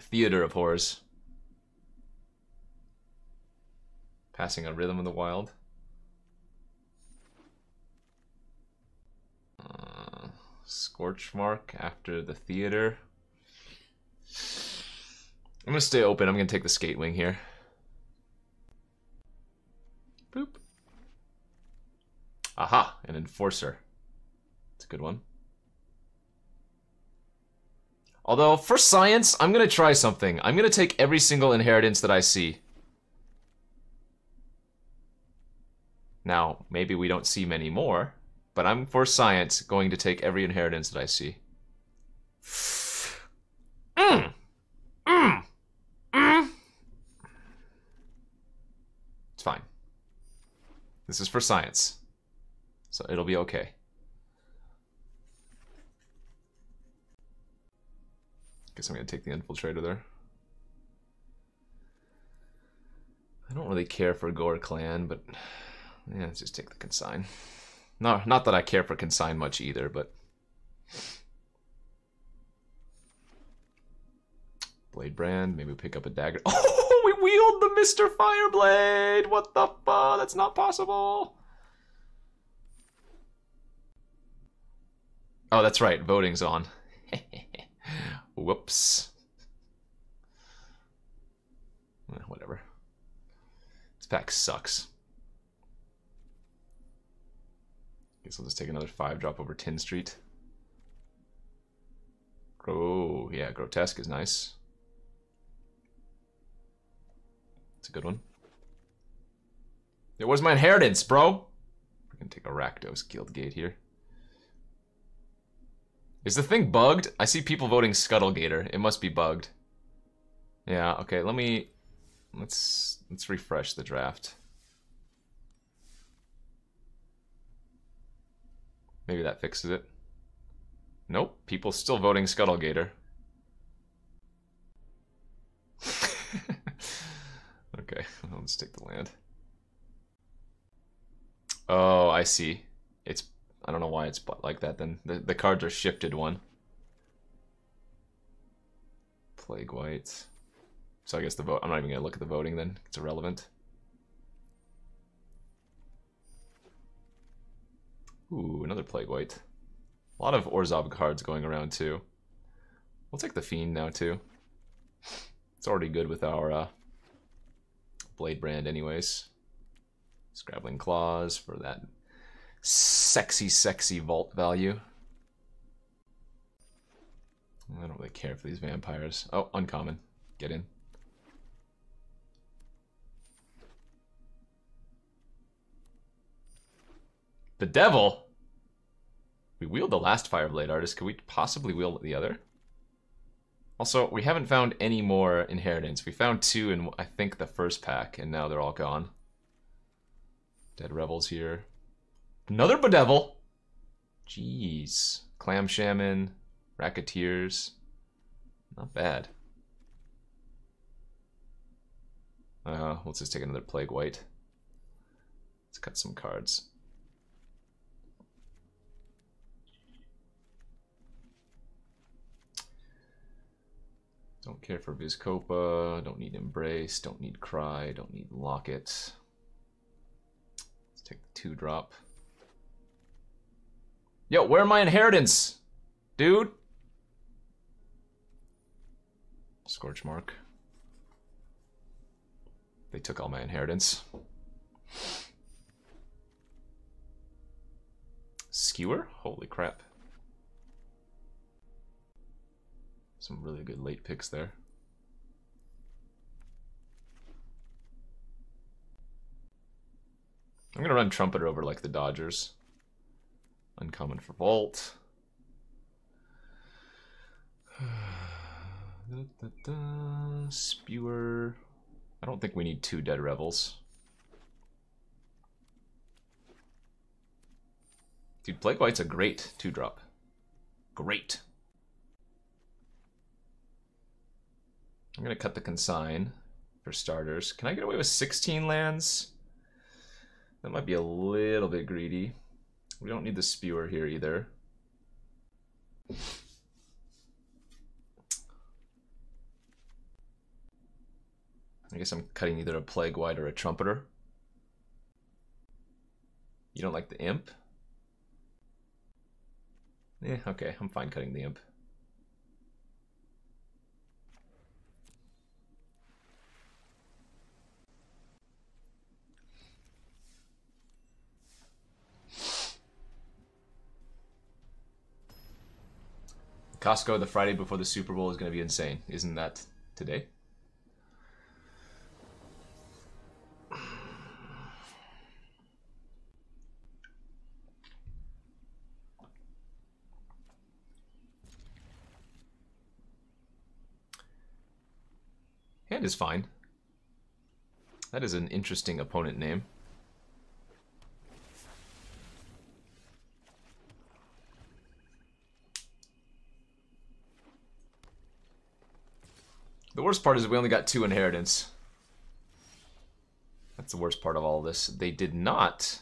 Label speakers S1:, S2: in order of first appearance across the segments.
S1: Theater of horrors. Passing a rhythm of the wild. Uh, scorch mark after the theater. I'm gonna stay open. I'm gonna take the skate wing here. Boop. Aha, an enforcer. It's a good one. Although, for science, I'm gonna try something. I'm gonna take every single inheritance that I see. Now, maybe we don't see many more, but I'm, for science, going to take every inheritance that I see. Mm. Mm. Mm. It's fine. This is for science. So it'll be okay. Guess I'm gonna take the infiltrator there. I don't really care for Gore Clan, but yeah, let's just take the consign. No, not that I care for consign much either, but Blade Brand, maybe pick up a dagger. Oh, we wield the Mr. Fireblade! What the fuck? That's not possible. Oh, that's right. Voting's on. Whoops. Eh, whatever. This pack sucks. Guess I'll just take another five drop over Tin Street. Oh, yeah, Grotesque is nice. It's a good one. It was my inheritance, bro. We're gonna take a Rakdos Guild Gate here. Is the thing bugged? I see people voting Scuttlegator. It must be bugged. Yeah, okay, let me let's let's refresh the draft. Maybe that fixes it. Nope, people still voting Scuttlegator. okay, let's take the land. Oh, I see. It's I don't know why it's like that then. The, the cards are shifted one. Plague Wight. So I guess the vote, I'm not even going to look at the voting then. It's irrelevant. Ooh, another Plague Wight. A lot of Orzhov cards going around too. We'll take the Fiend now too. It's already good with our uh, Blade Brand anyways. Scrabbling Claws for that sexy, sexy vault value. I don't really care for these vampires. Oh, uncommon. Get in. The devil? We wield the last Fireblade artist. Could we possibly wield the other? Also, we haven't found any more inheritance. We found two in, I think, the first pack, and now they're all gone. Dead Revels here. Another Bedevil. Jeez. Clamor Shaman, Racketeers. Not bad. Uh, let's just take another Plague Wight. Let's cut some cards. Don't care for Vizkopa, don't need Embrace, don't need Cry, don't need Locket. Let's take the two drop. Yo, where my inheritance? Dude? Scorch mark. They took all my inheritance. Skewer? Holy crap. Some really good late picks there. I'm gonna run Trumpeter over like the Dodgers. Uncommon for Vault. da, da, da. Spewer. I don't think we need two Dead Revels. Dude, Plague Wight's a great two drop. Great. I'm gonna cut the consign for starters. Can I get away with 16 lands? That might be a little bit greedy. We don't need the spewer here either. I guess I'm cutting either a plague wight or a trumpeter. You don't like the imp? Yeah, okay, I'm fine cutting the imp. Costco the Friday before the Super Bowl is going to be insane. Isn't that today? Hand is fine. That is an interesting opponent name. The worst part is we only got two inheritance. That's the worst part of all this. They did not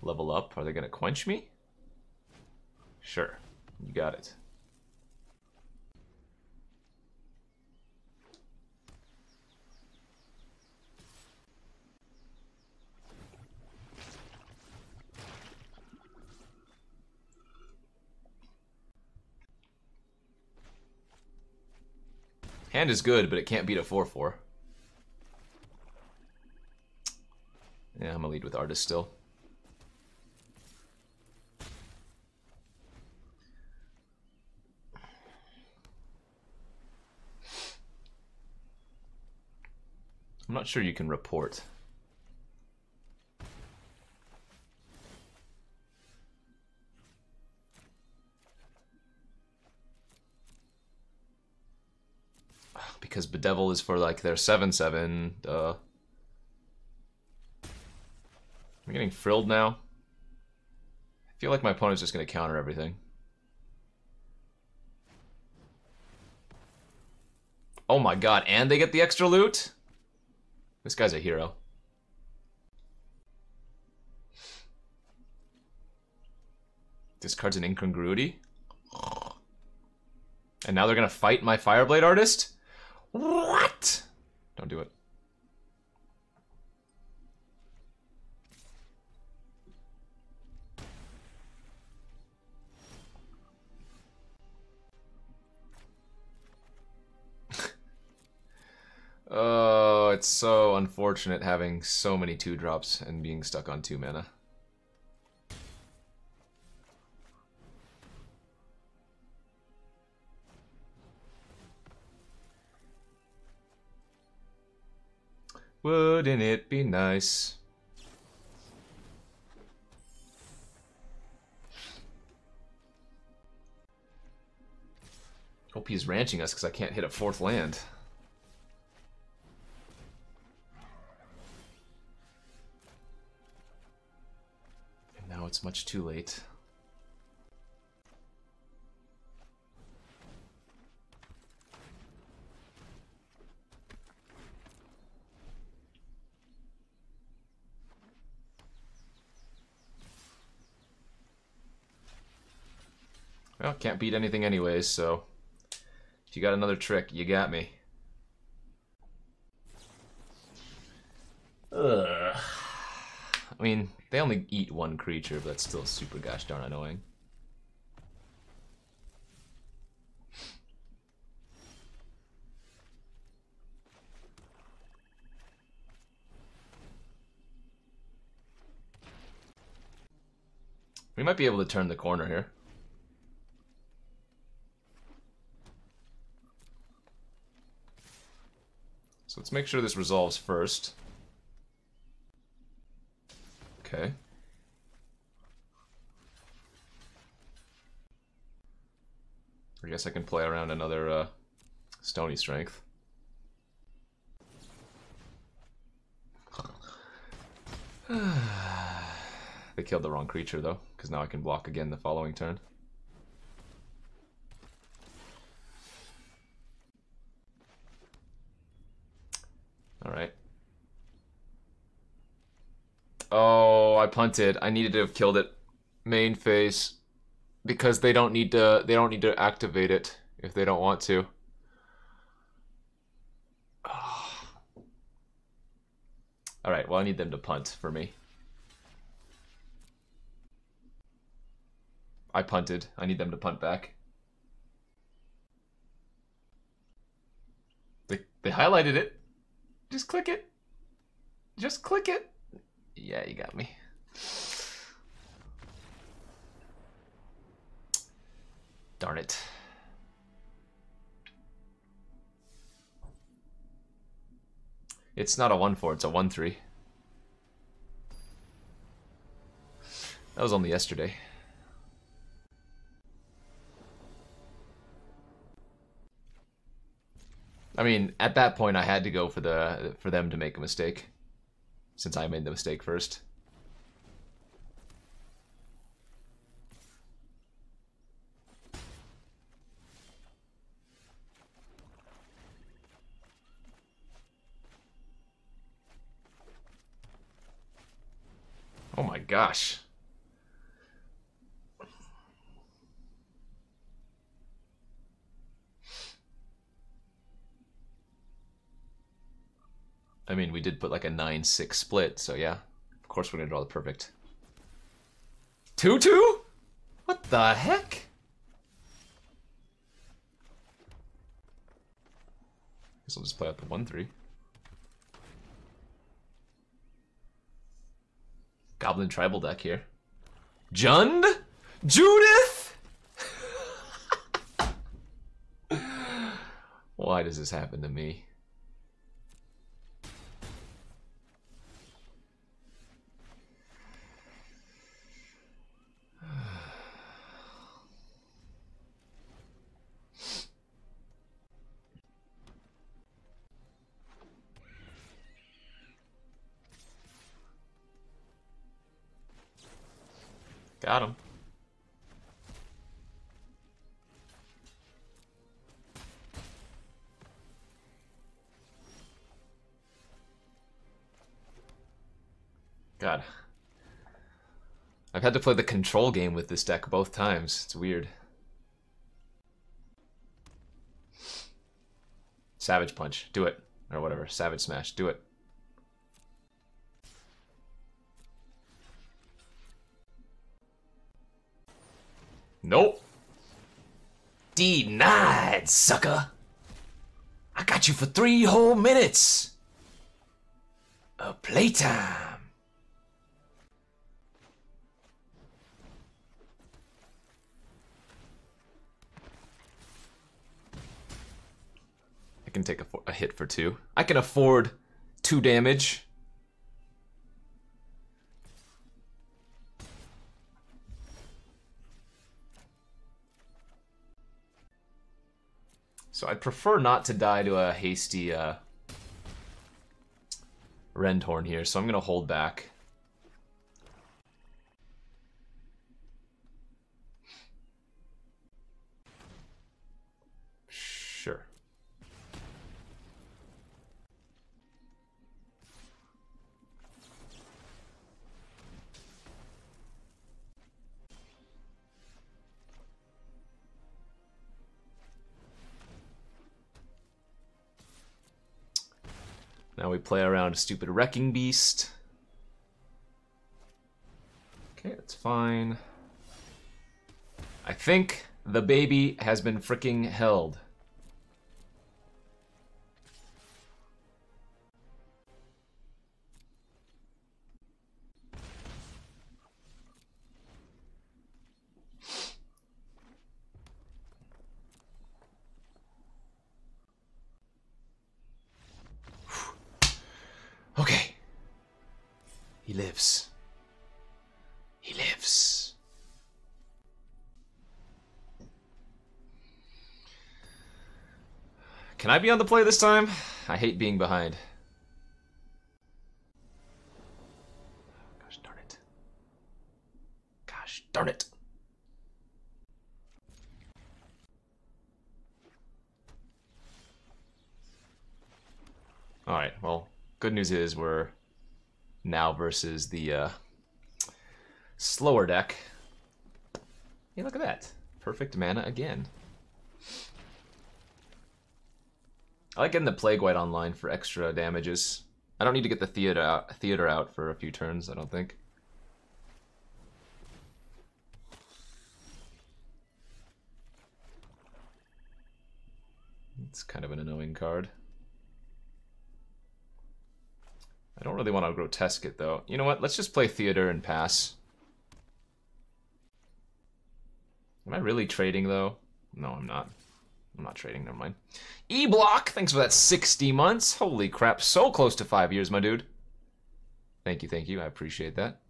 S1: level up. Are they going to quench me? Sure. You got it. Hand is good, but it can't beat a 4-4. Yeah, I'm gonna lead with Artist still. I'm not sure you can report. Because Bedevil is for like their 7-7. Duh. I'm getting frilled now. I feel like my opponent's just going to counter everything. Oh my god, and they get the extra loot? This guy's a hero. This card's an incongruity. And now they're gonna fight my Fireblade artist? What? Don't do it. oh, it's so unfortunate having so many two drops and being stuck on two mana. Wouldn't it be nice? Hope he's ranching us because I can't hit a fourth land. And now it's much too late. Can't beat anything anyways, so... If you got another trick, you got me. Ugh. I mean, they only eat one creature, but that's still super gosh darn annoying. We might be able to turn the corner here. So let's make sure this resolves first. Okay. I guess I can play around another uh, Stony Strength. they killed the wrong creature though, because now I can block again the following turn. Alright. Oh, I punted. I needed to have killed it. Main phase. Because they don't need to they don't need to activate it if they don't want to. Alright, well I need them to punt for me. I punted. I need them to punt back. They, they highlighted it. Just click it. Just click it. Yeah, you got me. Darn it. It's not a 1-4, it's a 1-3. That was only yesterday. I mean, at that point, I had to go for the for them to make a mistake, since I made the mistake first. Oh my gosh. I mean, we did put like a 9-6 split, so yeah. Of course we're gonna draw the perfect. 2-2? What the heck? Guess I'll just play out the 1-3. Goblin tribal deck here. Jund? Judith? Why does this happen to me? I've had to play the control game with this deck both times. It's weird. Savage Punch. Do it. Or whatever. Savage Smash. Do it. Nope. Denied, sucker. I got you for three whole minutes. A playtime. Can take a, a hit for two. I can afford two damage. So I'd prefer not to die to a hasty uh, Rendhorn here, so I'm going to hold back. Now we play around a stupid Wrecking Beast. Okay, that's fine. I think the baby has been freaking held. He lives. He lives. Can I be on the play this time? I hate being behind. Gosh darn it. Gosh darn it. Alright, well, good news is we're now versus the uh, slower deck. Hey, look at that. Perfect mana again. I like getting the Plague Wight online for extra damages. I don't need to get the theater out, theater out for a few turns, I don't think. It's kind of an annoying card. I don't really want to grotesque it though. You know what? Let's just play theater and pass. Am I really trading though? No, I'm not. I'm not trading, never mind. E-Block, thanks for that 60 months. Holy crap, so close to five years, my dude. Thank you, thank you, I appreciate that.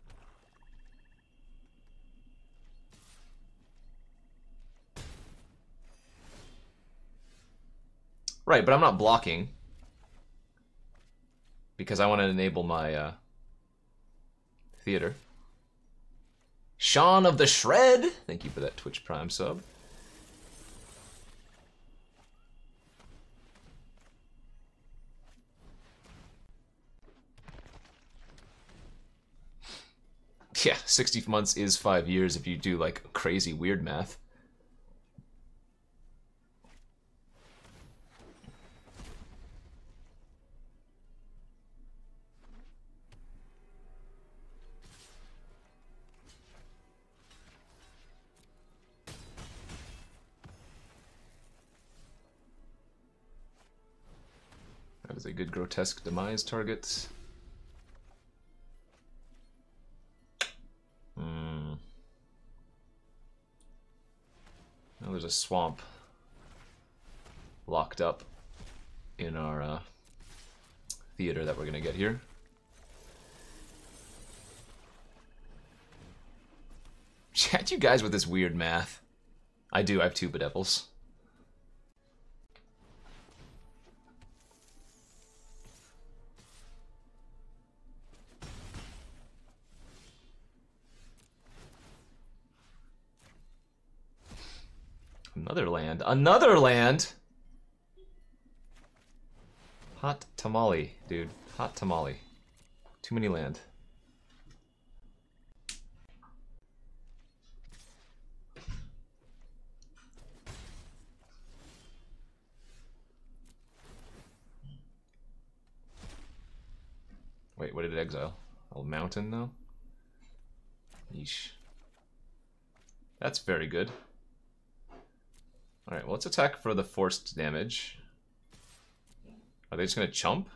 S1: Right, but I'm not blocking. Because I want to enable my uh, theater. Sean of the Shred, thank you for that Twitch Prime sub. Yeah, 60 months is five years if you do like crazy weird math. Grotesque demise targets. Hmm. There's a swamp locked up in our uh, theater that we're gonna get here. Chat you guys with this weird math. I do, I have two bedevils. Another land. Another land! Hot tamale, dude. Hot tamale. Too many land. Wait, what did it exile? A mountain, though? Yeesh. That's very good. Alright, well, let's attack for the forced damage. Are they just going to chump?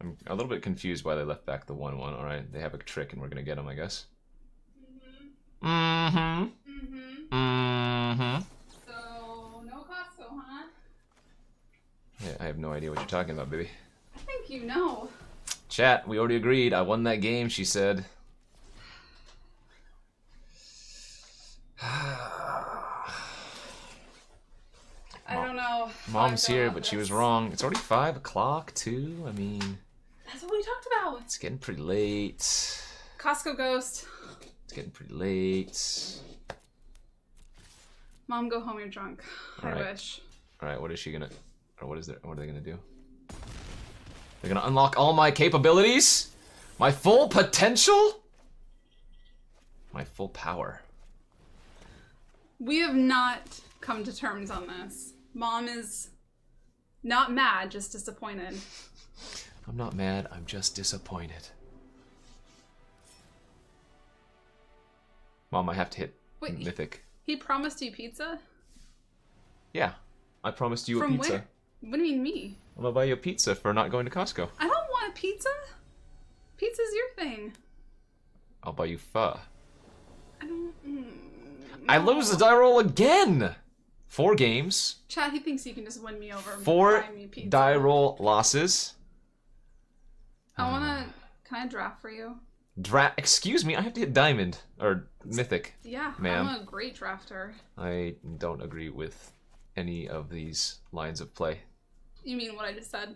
S1: I'm a little bit confused why they left back the 1-1. Alright, they have a trick and we're going to get them, I guess. Mm-hmm.
S2: Mm-hmm.
S1: Mm-hmm.
S2: So, no Costco, huh?
S1: Yeah, I have no idea what you're talking about, baby.
S2: I think you know.
S1: Chat, we already agreed. I won that game, she said.
S2: I don't know.
S1: Mom's here, but she was wrong. It's already 5 o'clock, too. I mean,
S2: That's what we talked about.
S1: it's getting pretty late.
S2: Costco ghost.
S1: It's getting pretty late.
S2: Mom, go home. You're drunk. I
S1: Alright.
S2: wish.
S1: Alright, what is she gonna... Or what is there... What are they gonna do? They're gonna unlock all my capabilities? My full potential? My full power.
S2: We have not come to terms on this. Mom is not mad, just disappointed.
S1: I'm not mad, I'm just disappointed. Mom, I have to hit
S2: Wait.
S1: Mythic.
S2: He promised you pizza?
S1: Yeah, I promised you a
S2: From
S1: pizza.
S2: where? What do you mean me?
S1: I'm gonna buy you a pizza for not going to Costco.
S2: I don't want a pizza. Pizza's your thing.
S1: I'll buy you pho.
S2: I don't. Mm,
S1: I lose the die roll again! Four games,
S2: Chad, he thinks you can just win me over.
S1: four die roll losses.
S2: I hmm. wanna. Can I draft for you?
S1: Dra- excuse me, I have to hit diamond or mythic.
S2: Yeah,
S1: Ma'am.
S2: I'm a great drafter.
S1: I don't agree with any of these lines of play.
S2: You mean what I just said?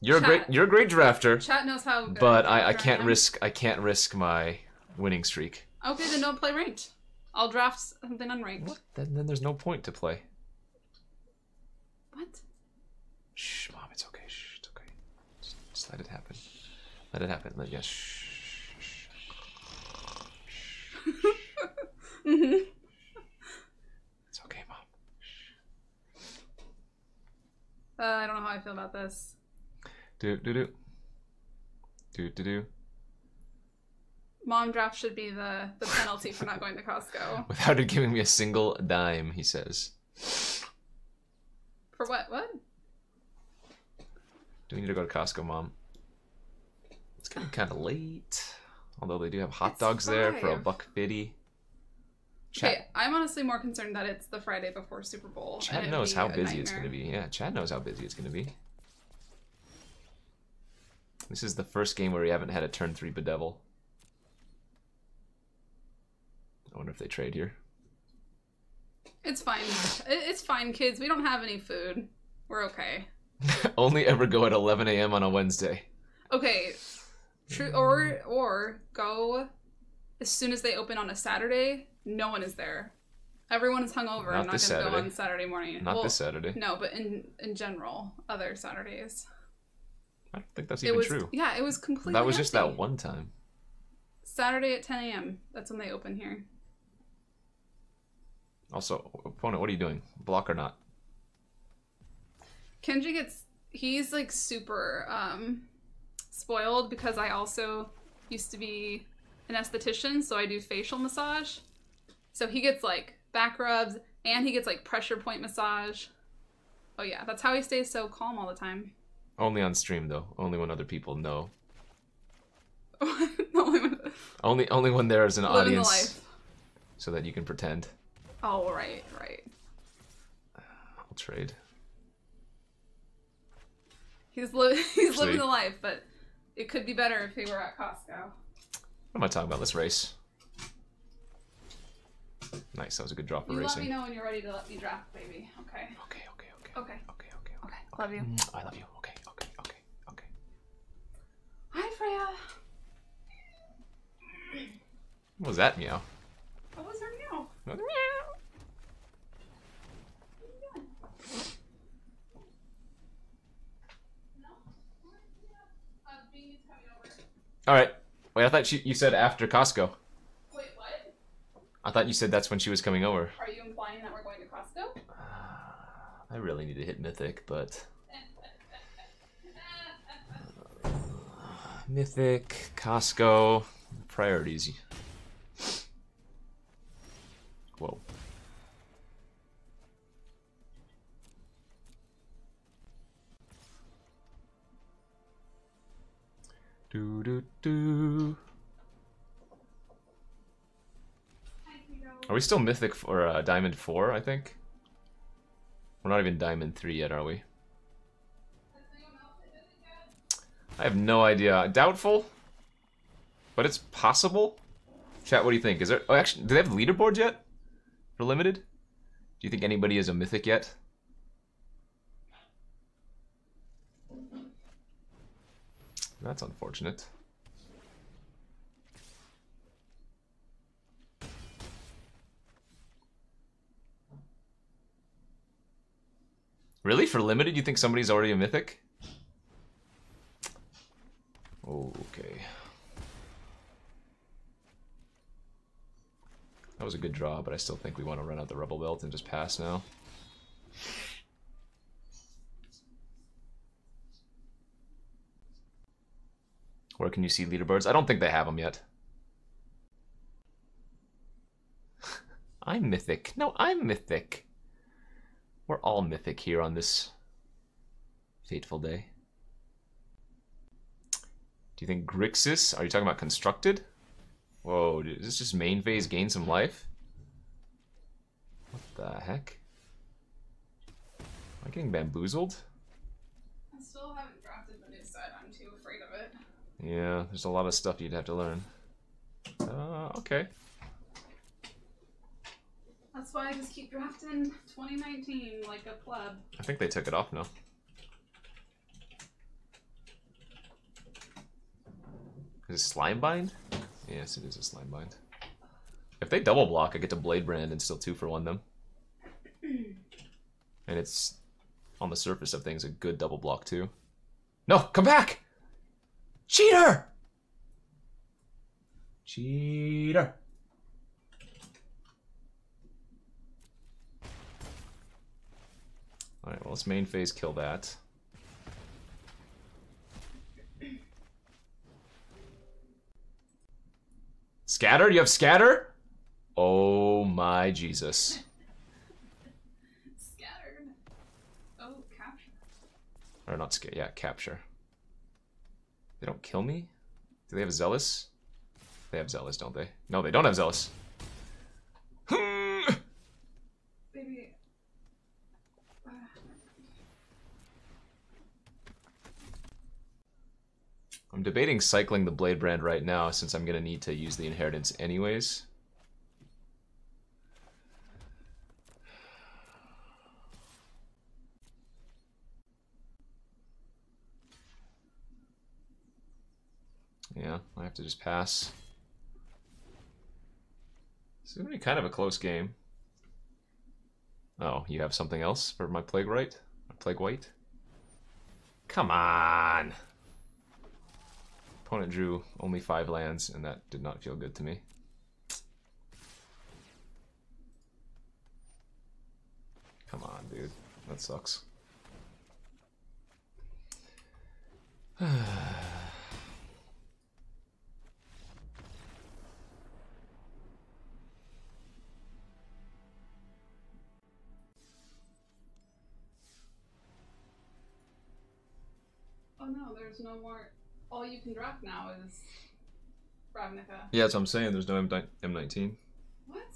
S1: You're a great you're a great drafter,
S2: Chat knows how.
S1: But I, I can't risk I can't risk my winning streak.
S2: Okay, then don't play ranked. I'll draft something unranked.
S1: What? Then, then there's no point to play.
S2: What?
S1: Shh, mom, it's okay. Shh, it's okay. Just, just let it happen. Let it happen. Let yes. Shh, shh.
S2: hmm
S1: It's okay, mom.
S2: I don't know how I feel about this.
S1: Do do do. Do do do.
S2: Mom draft should be the the penalty for not going to Costco.
S1: Without it giving me a single dime, he says.
S2: For what? What?
S1: Do we need to go to Costco, Mom? It's getting kind of late. Although they do have hot
S2: It's
S1: dogs there for a buck fifty.
S2: Okay, I'm honestly more concerned that it's the Friday before Super Bowl.
S1: Chad knows how busy it's going to be. Yeah, Chad knows how busy it's going to be. This is the first game where we haven't had a turn three bedevil. I wonder if they trade here.
S2: It's fine. It's fine, kids. We don't have any food. We're okay.
S1: Only ever go at 11 a.m. on a Wednesday.
S2: Okay. True. Or or go as soon as they open on a Saturday. No one is there. Everyone is hungover.
S1: Not
S2: I'm not
S1: this
S2: gonna go
S1: Saturday.
S2: on Saturday morning.
S1: Not
S2: Well,
S1: this Saturday.
S2: No, but in in general, other Saturdays.
S1: I don't think that's
S2: it
S1: even
S2: was
S1: true.
S2: yeah, it was completely.
S1: That was just that one time.
S2: Saturday at 10 a.m. That's when they open here.
S1: Also, opponent, what are you doing? Block or not?
S2: Kenji gets he's like super um spoiled because I also used to be an esthetician, so I do facial massage. So he gets like back rubs and he gets like pressure point massage. Oh yeah, that's how he stays so calm all the time.
S1: Only on stream though. Only when other people know.
S2: No, I'm
S1: Only only when there is an
S2: living
S1: audience,
S2: life.
S1: so that you can pretend.
S2: Oh, right, right.
S1: I'll trade.
S2: He's, li he's
S1: Actually,
S2: living the life, but it could be better if he were at Costco.
S1: What am I talking about? Let's race. Nice, that was a good drop of
S2: you
S1: racing.
S2: Let me know when you're ready to let me draft, baby. Okay.
S1: Okay, okay, okay.
S2: Okay.
S1: Okay, okay,
S2: okay. okay. Love you.
S1: Mm, I love you. Okay, okay, okay, okay.
S2: Hi, Freya.
S1: What was that meow?
S2: What was her meow?
S1: Meow. All right. Wait, I thought you, you said after Costco.
S2: Wait, what?
S1: I thought you said that's when she was coming over.
S2: Are you implying that we're going to Costco?
S1: Uh, I really need to hit Mythic, but Mythic, Costco, priorities. Whoa. Do do do. Are we still Mythic for uh, Diamond 4, I think? We're not even Diamond 3 yet, are we? I have no idea. Doubtful? But it's possible? Chat, what do you think? Is there... Oh, actually, do they have leaderboards yet? For Limited? Do you think anybody is a Mythic yet? That's unfortunate. Really? For limited, you think somebody's already a mythic? Okay. That was a good draw, but I still think we want to run out the rebel belt and just pass now. Where can you see leaderboards? I don't think they have them yet. I'm mythic. No, I'm mythic. We're all mythic here on this fateful day. Do you think Grixis? Are you talking about constructed? Whoa, dude, is this just main phase gain some life? What the heck? Am I getting bamboozled?
S2: I still haven't drafted the new set. I'm too afraid of it.
S1: Yeah, there's a lot of stuff you'd have to learn. Uh, okay.
S2: That's why I just keep drafting 2019 like a pleb.
S1: I think they took it off now. Is it slime bind? Yes, it is a slime bind. If they double block, I get to blade brand and still two for one them. and it's on the surface of things a good double block too. No, come back! Cheater! Cheater! Alright, well let's main phase kill that. Scatter? You have scatter? Oh my Jesus.
S2: Scattered. Oh, capture.
S1: Or not scatter, yeah, capture. They don't kill me? Do they have Zealous? They have Zealous, don't they? No, they don't have Zealous. Hmm.
S2: Baby.
S1: I'm debating cycling the Blade Brand right now since I'm going to need to use the Inheritance anyways. I have to just pass. This is going to be kind of a close game. Oh, you have something else for my Plague Right? My Plague Wight? Come on! Opponent drew only five lands, and that did not feel good to me. Come on, dude. That sucks.
S2: Oh no, there's no more. All you can drop now is Ravnica.
S1: yeah, that's what I'm saying. There's no M- M19.
S2: What?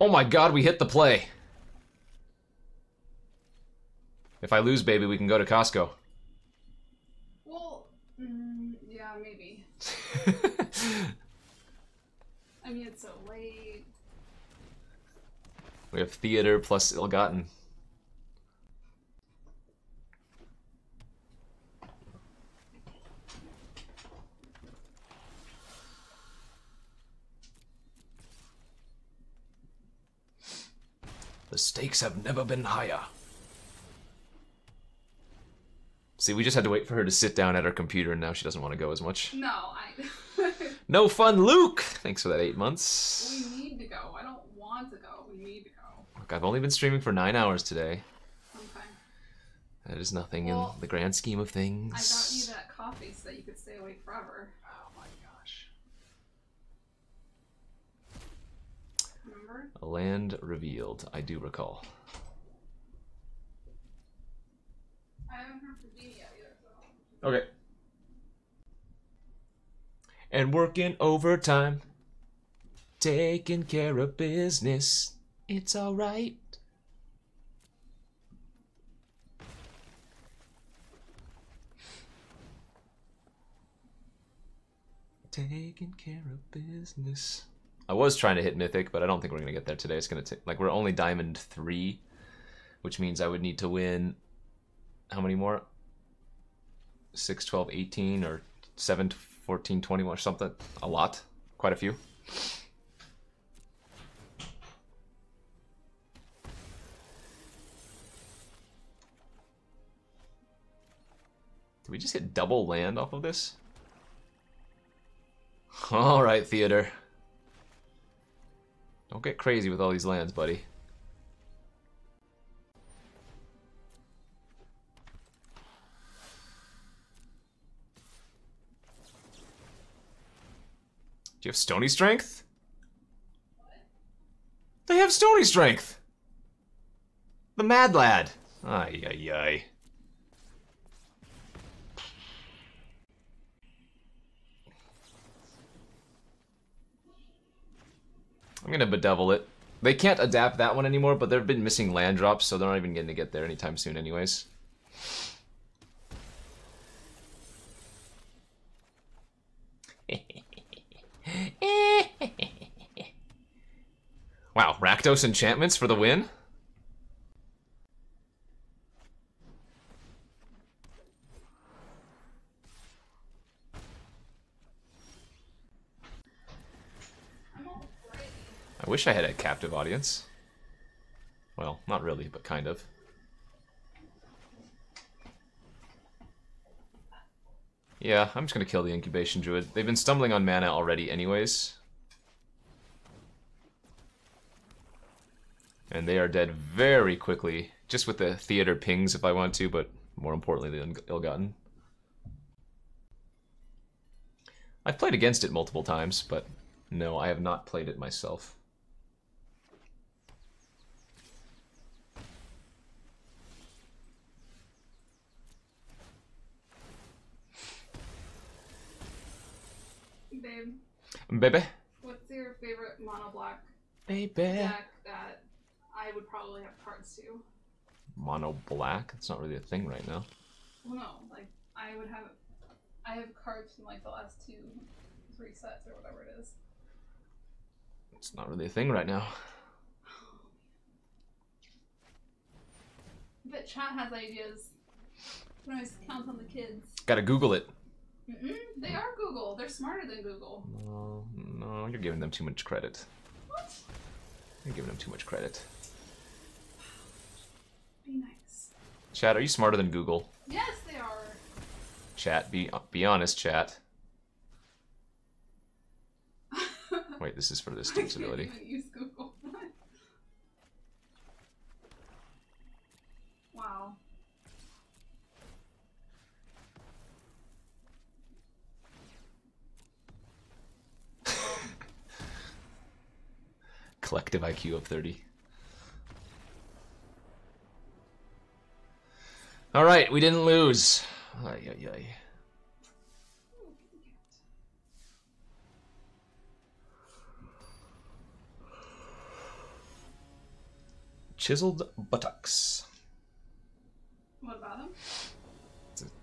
S1: Oh my god, we hit the play. If I lose, baby, we can go to Costco.
S2: Well, mm, yeah, maybe. I mean, it's so late.
S1: We have theater plus ill-gotten. The stakes have never been higher. See, we just had to wait for her to sit down at her computer, and now she doesn't want to go as much.
S2: No, I.
S1: No fun, Luke! Thanks for that eight months.
S2: we need to go. I don't want to go. We need to go.
S1: Look, I've only been streaming for nine hours today.
S2: Okay.
S1: That is nothing
S2: Well,
S1: in the grand scheme of things.
S2: I got you that coffee so that you could stay awake forever.
S1: Oh my gosh.
S2: Remember?
S1: A land revealed. I do recall.
S2: I haven't heard from Dee yet either. So.
S1: Okay. And working overtime, taking care of business. It's alright. Taking care of business. I was trying to hit Mythic, but I don't think we're gonna get there today. It's gonna take like we're only Diamond three, which means I would need to win how many more? 6, 12, 18, or 7, 14, 21, or something. A lot. Quite a few. We just hit double land off of this? Alright, Theater. Don't get crazy with all these lands, buddy. Do you have Stony Strength? They have Stony Strength! The Mad Lad! Ay, ay, ay. I'm gonna bedevil it. They can't adapt that one anymore, but they've been missing land drops, so they're not even getting to get there anytime soon anyways. wow, Rakdos enchantments for the win? I wish I had a captive audience. Well, not really, but kind of. Yeah, I'm just gonna kill the Incubation Druid. They've been stumbling on mana already anyways. And they are dead very quickly, just with the theater pings if I want to, but more importantly, the ill-gotten. I've played against it multiple times, but no, I have not played it myself. Baby.
S2: what's your favorite mono black
S1: Baby.
S2: deck that I would probably have cards to?
S1: Mono black? It's not really a thing right now.
S2: Well, no, like I would have, I have cards from like the last two, three sets or whatever it is.
S1: It's not really a thing right now.
S2: But chat has ideas. You can always count on the kids.
S1: Gotta Google it.
S2: Mm-mm, they are Google. They're smarter than Google.
S1: No, no, you're giving them too much credit.
S2: What?
S1: You're giving them too much credit.
S2: Be nice.
S1: Chat, are you smarter than Google?
S2: Yes, they are.
S1: Chat, be be honest, chat. Wait, this is for the
S2: I
S1: ability.
S2: use Google. wow.
S1: Collective IQ of 30. Alright, we didn't lose. Ay, ay, ay. Chiseled buttocks.
S2: What about him?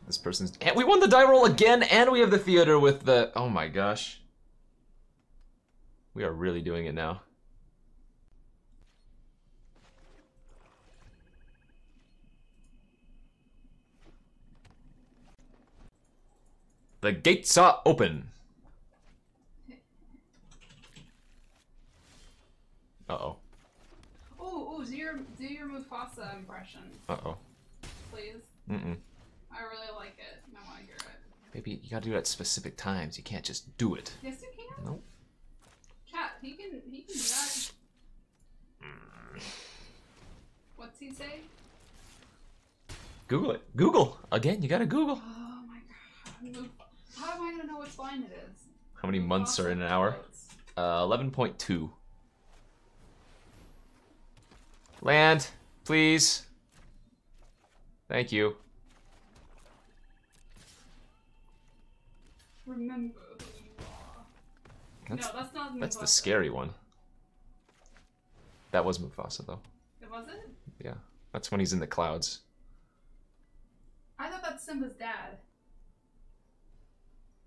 S1: This person's. And we won the die roll again, and we have the theater with the. Oh my gosh. We are really doing it now. The gates are open. Uh oh.
S2: Oh, oh, do your do your Mufasa impression,
S1: Uh oh.
S2: please.
S1: Mm mm.
S2: I really like it. I want to hear it.
S1: Maybe you gotta do it at specific times. You can't just do it.
S2: Yes, you can.
S1: Nope.
S2: Chat, he can he can do that. What's he say?
S1: Google it. Google. Again, you gotta Google.
S2: Oh my god. Muf- How am I gonna know which line it is?
S1: How many months are in an hour? Uh, 11.2. Land, please. Thank you.
S2: Remember who you are.
S1: That's,
S2: no, that's not.
S1: that's the scary one. That was Mufasa, though.
S2: It wasn't.
S1: Yeah. That's when he's in the clouds.
S2: I thought that's Simba's dad.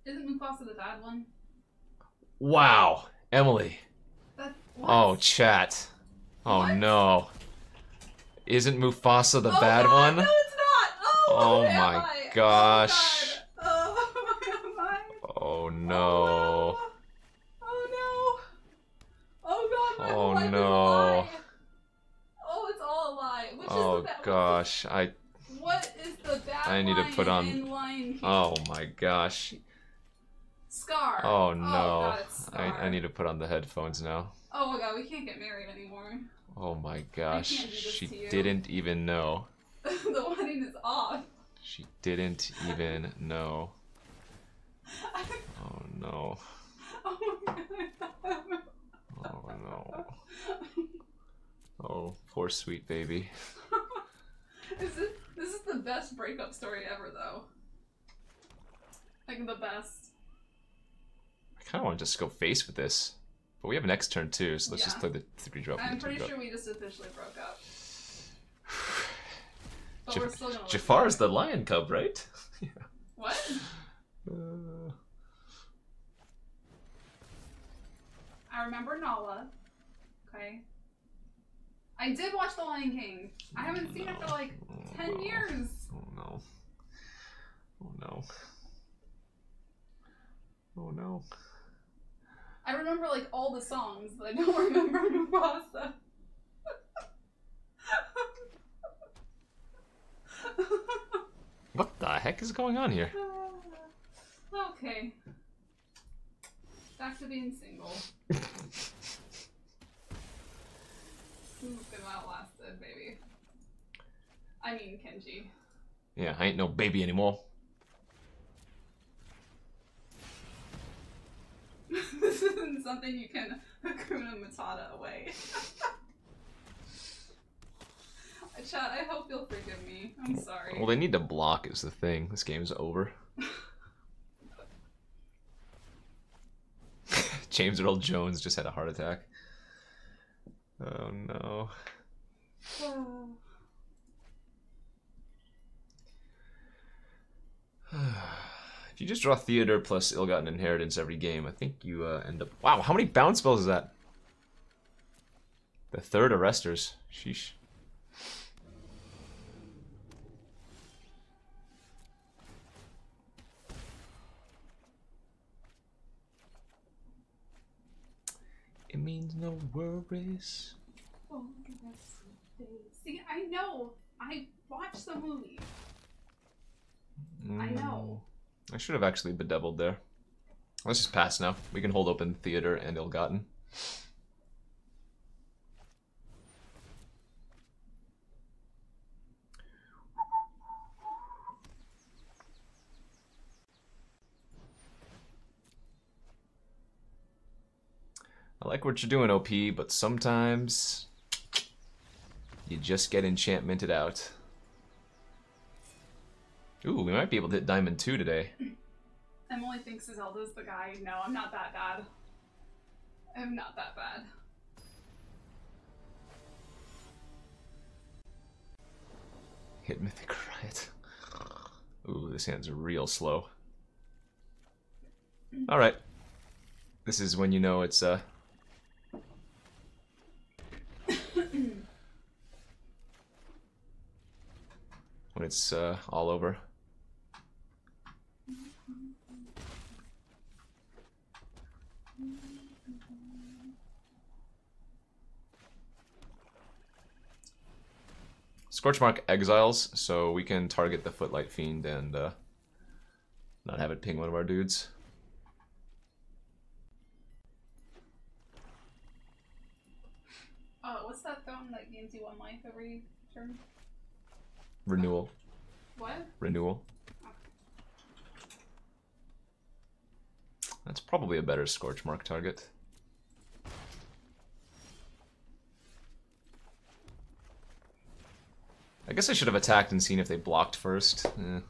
S2: Isn't Mufasa the bad one?
S1: Wow. Emily.
S2: That.
S1: Oh, chat. Oh,
S2: What?
S1: no. Isn't Mufasa the
S2: Oh,
S1: bad
S2: God,
S1: one?
S2: No, it's not. Oh,
S1: Oh my
S2: I?
S1: Oh, gosh.
S2: Oh, God. oh what am I?
S1: Oh, oh, no.
S2: Oh no! Oh god, my
S1: Oh,
S2: whole life is a
S1: no.
S2: lie. Oh, it's all a lie. Which
S1: Oh,
S2: is the oh,
S1: gosh. I.
S2: What is the bad
S1: I need to
S2: line
S1: put on-
S2: in Lion King?
S1: Oh, my gosh.
S2: Scar.
S1: Oh, oh, no.
S2: God, it's
S1: I. I need to put on the headphones now.
S2: Oh my god, we can't get married anymore.
S1: Oh my gosh,
S2: can't do this
S1: she didn't even know.
S2: the wedding is off.
S1: She didn't even know. Oh no.
S2: oh my god.
S1: Oh no. Oh, poor sweet baby.
S2: this is this is the best breakup story ever, though. Like the best.
S1: I kind of want to just go face with this. But we have next turn too, so let's just play the three drop
S2: I'm pretty
S1: drop.
S2: sure we just officially broke up. But
S1: Jaf-
S2: we're still gonna. live
S1: Jafar's the lion cub, right? yeah.
S2: What?
S1: Uh,
S2: I remember Nala. Okay. I did watch The Lion King. I haven't seen it for like
S1: oh,
S2: ten
S1: no.
S2: years.
S1: Oh no. Oh no. Oh no.
S2: I remember like all the songs, but I don't remember Mufasa.
S1: What the heck is going on here?
S2: okay. Back to being single. Who's been outlasted, baby? I mean Kenji.
S1: Yeah, I ain't no baby anymore.
S2: this isn't something you can Hakuna Matata away. Uh, chat, I hope you'll forgive me. I'm sorry.
S1: Well, they need to block is the thing. This game's over. James Earl Jones just had a heart attack. Oh no. if you just draw Theater plus Ill-Gotten Inheritance every game, I think you uh, end up... Wow, how many bounce spells is that? The third Arresters. Sheesh. It means no worries.
S2: See, I know. I watched the movie. I know.
S1: I should have actually bedeviled there. Let's just pass now. We can hold open theater and ill-gotten. I like what you're doing, OP, but sometimes you just get enchantmented out. Ooh, we might be able to hit Diamond 2 today.
S2: Emily thinks Zelda's the guy. No, I'm not that bad. I'm not that bad.
S1: Hit Mythic Riot. Ooh, this hand's real slow. Alright. This is when you know it's, uh... when it's, uh, all over. Scorchmark exiles, so we can target the Footlight Fiend and uh, not have it ping one of our dudes.
S2: Uh, what's that phone that gains you one life every turn?
S1: Renewal.
S2: What?
S1: Renewal. That's probably a better Scorchmark target. I guess I should have attacked and seen if they blocked first. Eh.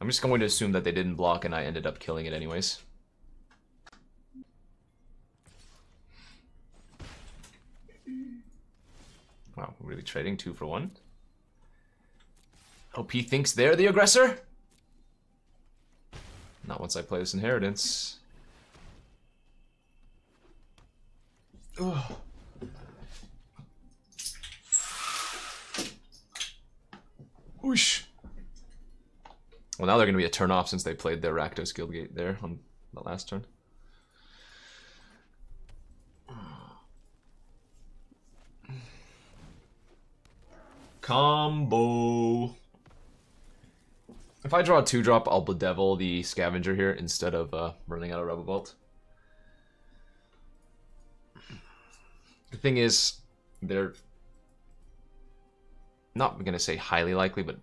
S1: I'm just going to assume that they didn't block and I ended up killing it anyways. Wow, really trading two for one? OP thinks they're the aggressor? Not once I play this inheritance. Ugh. Well, now they're going to be a turn off since they played their Rakdos Guildgate there on the last turn. Combo. If I draw a 2-drop, I'll Bedevil the Scavenger here instead of uh, running out of Revolt. The thing is, they're not going to say highly likely, but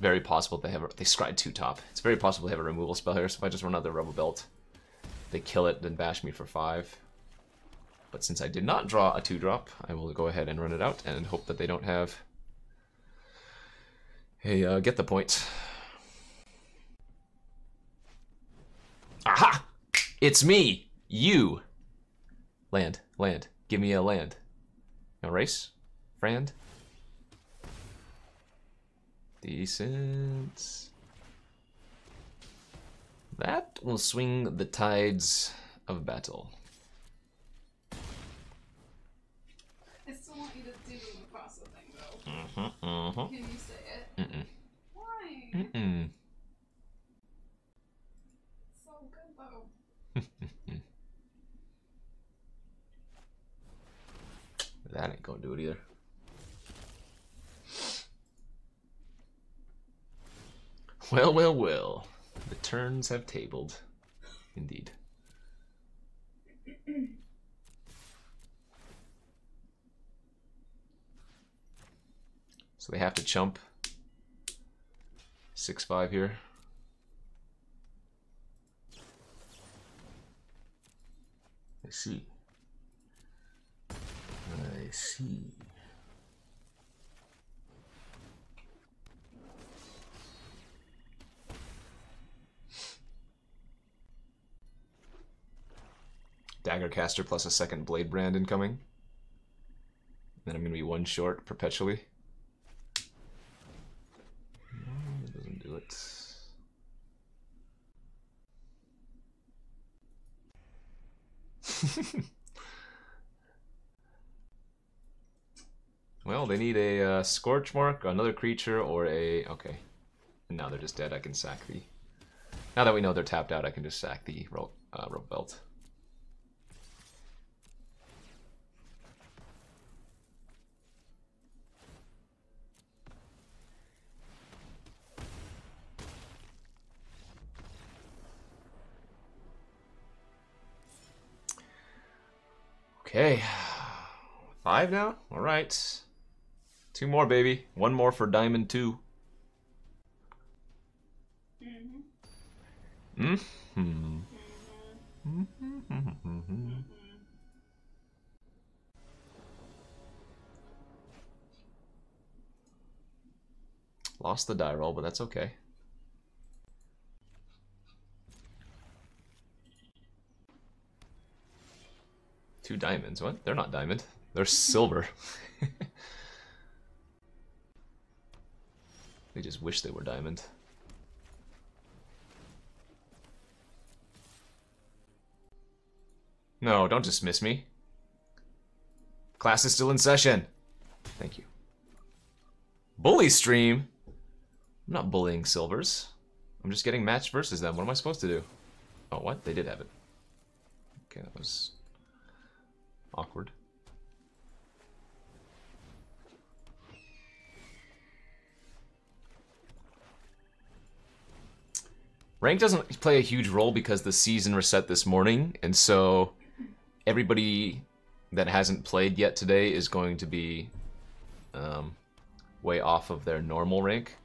S1: very possible they have a, they scry two top. It's very possible they have a removal spell here. So if I just run out the Rubblebelt, they kill it, then bash me for five. But since I did not draw a two drop, I will go ahead and run it out and hope that they don't have. Hey, uh, get the point. Aha! It's me! You! Land, land. Give me a land. Erase? Friend? Decent. That will swing the tides of battle.
S2: I still want you to do the Mufasa thing though.
S1: Mm-hmm, mm-hmm.
S2: Can you say it?
S1: Well, well, well. The turns have tabled. Indeed. So they have to chump 6-5 here. I see. I see. Daggercaster plus a second Blade Brand incoming. Then I'm going to be one short perpetually. Doesn't do it. well, they need a uh, Scorch Mark, another creature, or a... Okay. And now they're just dead. I can sack the... Now that we know they're tapped out, I can just sack the uh, Rubblebelt. Okay. Five now? Alright. Two more, baby. One more for Diamond 2. Mm-hmm. Mm-hmm. Mm-hmm. Lost the die roll, but that's okay. Two diamonds. What? They're not diamond. They're silver. they just wish they were diamond. No, don't dismiss me. Class is still in session. Thank you. Bully stream? I'm not bullying silvers. I'm just getting matched versus them. What am I supposed to do? Oh, what? They did have it. Okay, that was awkward. Rank doesn't play a huge role because the season reset this morning, and so everybody that hasn't played yet today is going to be um, way off of their normal rank.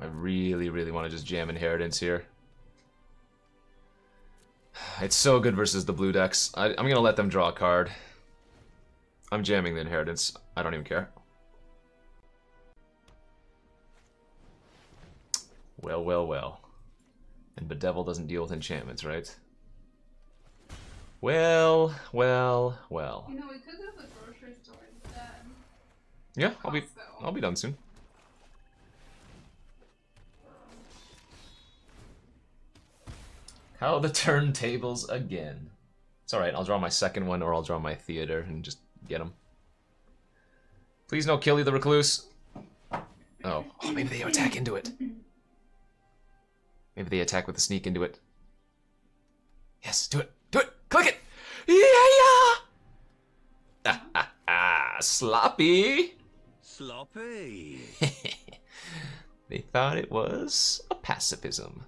S1: I really, really want to just jam Inheritance here. It's so good versus the blue decks. I, I'm going to let them draw a card. I'm jamming the Inheritance. I don't even care. Well, well, well. And Bedevil doesn't deal with enchantments, right? Well, well, well.
S2: You know, we could go to the grocery store instead.
S1: Yeah, I'll be I'll be done soon. How the turntables again. It's alright, I'll draw my second one or I'll draw my theater and just get them. Please no Killy the Recluse. Oh, oh, maybe they attack into it. Maybe they attack with a sneak into it. Yes, do it, do it, click it! Yeah, yeah! Ah, ah, ah, sloppy!
S3: Sloppy.
S1: They thought it was a pacifism.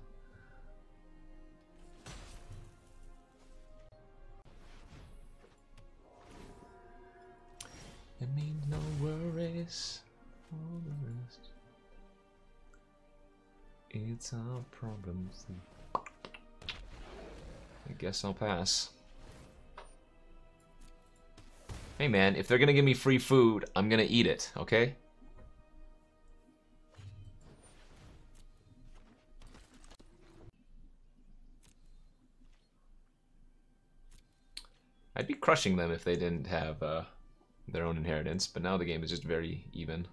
S1: It means no worries. All the rest. It's our problems. I guess I'll pass. Hey man, if they're gonna give me free food, I'm gonna eat it, okay? I'd be crushing them if they didn't have uh, their own inheritance, but now the game is just very even.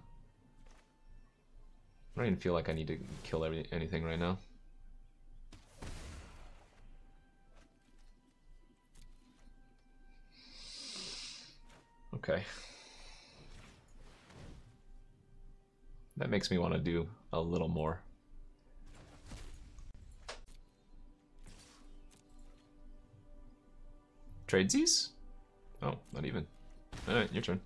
S1: I don't even feel like I need to kill every, anything right now. Okay. That makes me want to do a little more. Tradesies? Oh, not even. Alright, your turn.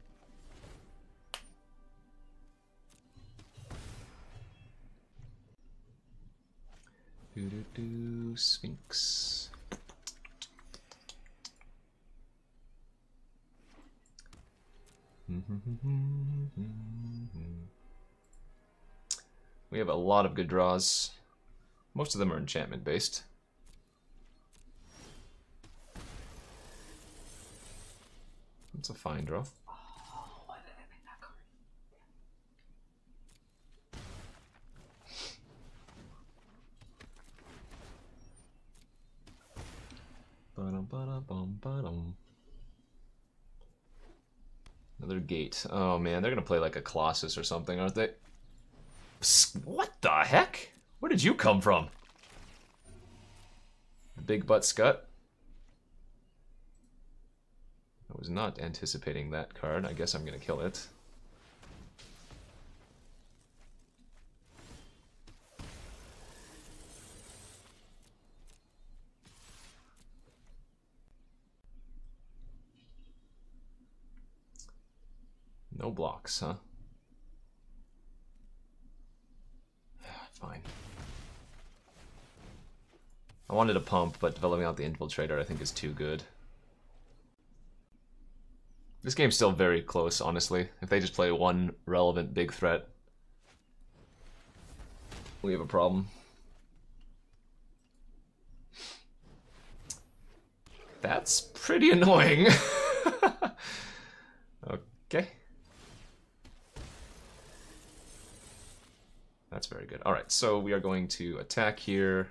S1: Do do do, Sphinx. We have a lot of good draws. Most of them are enchantment based. It's a fine draw. Ba-dum. Another gate. Oh man, they're gonna play like a Colossus or something, aren't they? What the heck? Where did you come from? The big butt scut? I was not anticipating that card. I guess I'm gonna kill it. No blocks, huh? Ah, fine. I wanted a pump, but developing out the infiltrator I think is too good. This game's still very close, honestly. If they just play one relevant big threat, we have a problem. That's pretty annoying. okay. That's very good. Alright, so we are going to attack here.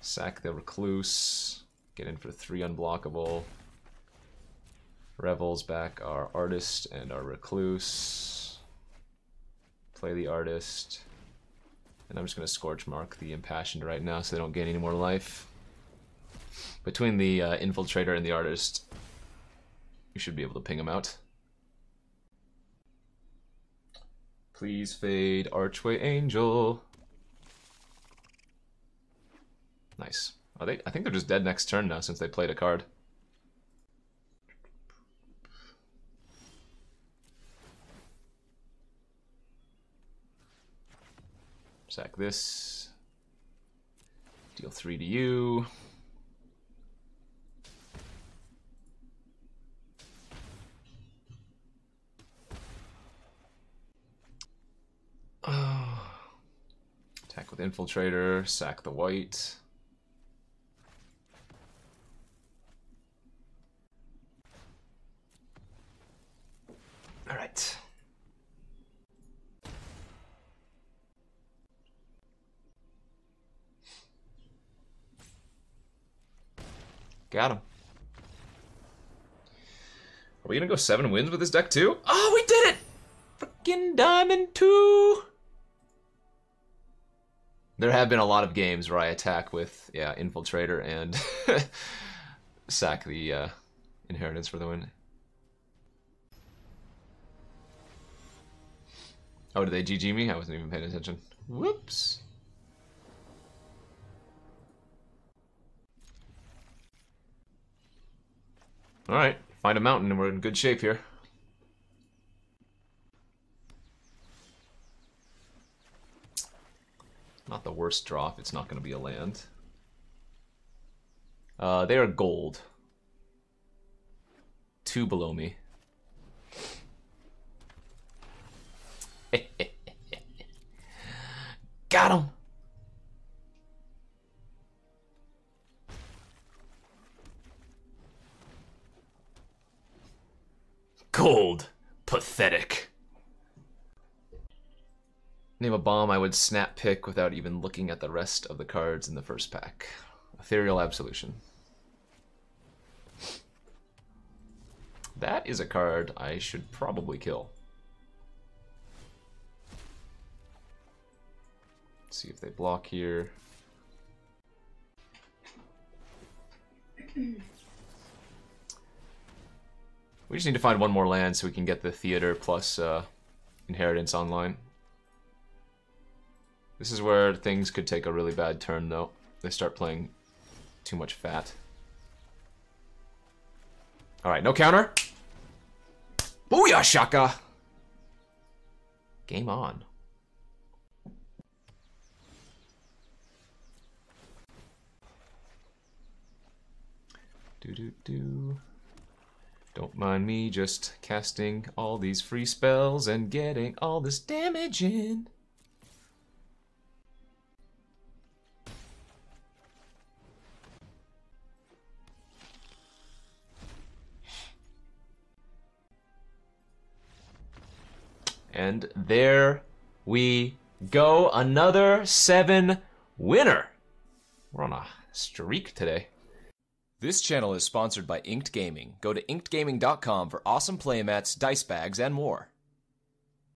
S1: Sack the Recluse. Get in for three unblockable. Revels back our Artist and our Recluse. Play the Artist. And I'm just going to Scorch Mark the Impassioned right now so they don't gain any more life. Between the uh, Infiltrator and the Artist, you should be able to ping them out. Please fade Archway Angel. Nice. Are they? I think they're just dead next turn now since they played a card. Sack this. Deal three to you. Oh. Attack with Infiltrator, sack the white. Alright. Got him. Are we gonna go seven wins with this deck too? Oh, we did it! Freaking Diamond 2! There have been a lot of games where I attack with, yeah, Infiltrator and sack the uh, Inheritance for the win. Oh, did they GG me? I wasn't even paying attention. Whoops. Alright, find a mountain and we're in good shape here. Not the worst draw if it's not going to be a land. Uh, they are gold. Two below me. Got him! Gold. Pathetic. Name a bomb I would snap pick without even looking at the rest of the cards in the first pack. Ethereal Absolution. That is a card I should probably kill. Let's see if they block here. We just need to find one more land so we can get the theater plus uh, inheritance online. This is where things could take a really bad turn, though. They start playing too much fat. Alright, no counter. Booyah, Shaka! Game on. Do do do. Don't mind me just casting all these free spells and getting all this damage in. And there we go. Another seven winner. We're on a streak today.
S4: This channel is sponsored by Inked Gaming. Go to inkedgaming.com for awesome playmats, dice bags, and more.